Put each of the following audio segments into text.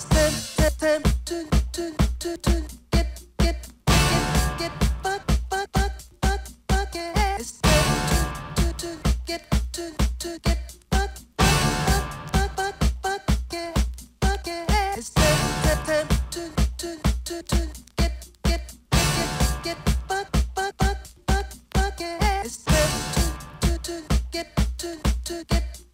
is time, to, to, to, get, get, get, get, but, but, but, but, but, yeah. It's time to, to, to get, to, to get, but, but, but, but, but, get. It's time to, to, to get, to, to get.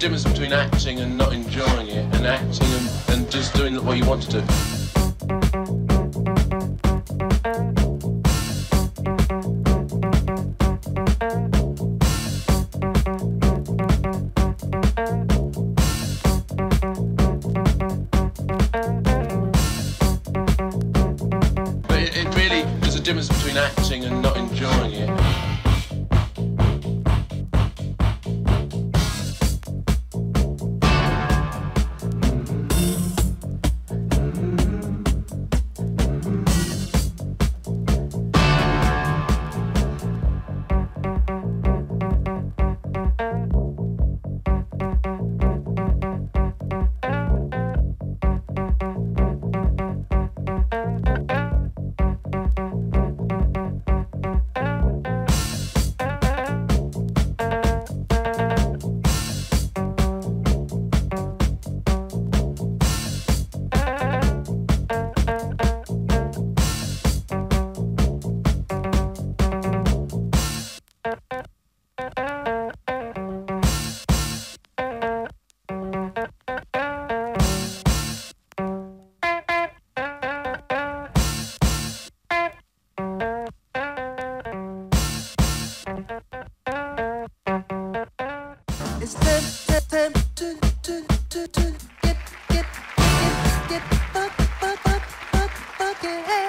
difference between acting and not enjoying it, and acting and, and just doing what you want to do. difference between acting and not enjoying it. like.